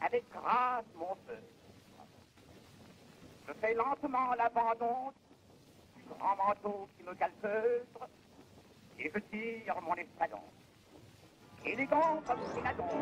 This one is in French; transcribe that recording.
Avec grâce mon feu. Je fais lentement l'abandon du grand manteau qui me calfeutre et je tire mon espadon. Élégant comme Céladon,